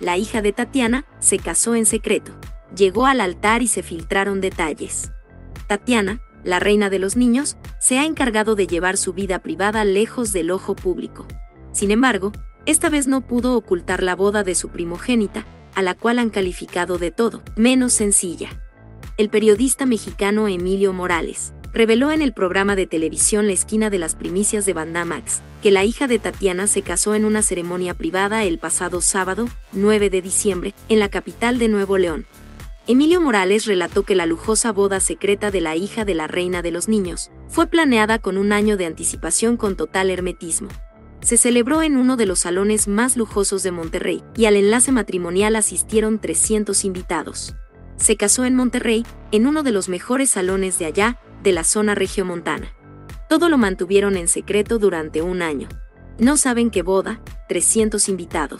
la hija de Tatiana, se casó en secreto. Llegó al altar y se filtraron detalles. Tatiana, la reina de los niños, se ha encargado de llevar su vida privada lejos del ojo público. Sin embargo, esta vez no pudo ocultar la boda de su primogénita, a la cual han calificado de todo, menos sencilla. El periodista mexicano Emilio Morales reveló en el programa de televisión La esquina de las primicias de Banda Max que la hija de Tatiana se casó en una ceremonia privada el pasado sábado, 9 de diciembre, en la capital de Nuevo León. Emilio Morales relató que la lujosa boda secreta de la hija de la reina de los niños fue planeada con un año de anticipación con total hermetismo. Se celebró en uno de los salones más lujosos de Monterrey y al enlace matrimonial asistieron 300 invitados. Se casó en Monterrey, en uno de los mejores salones de allá, de la zona regiomontana. Todo lo mantuvieron en secreto durante un año. No saben qué boda, 300 invitados.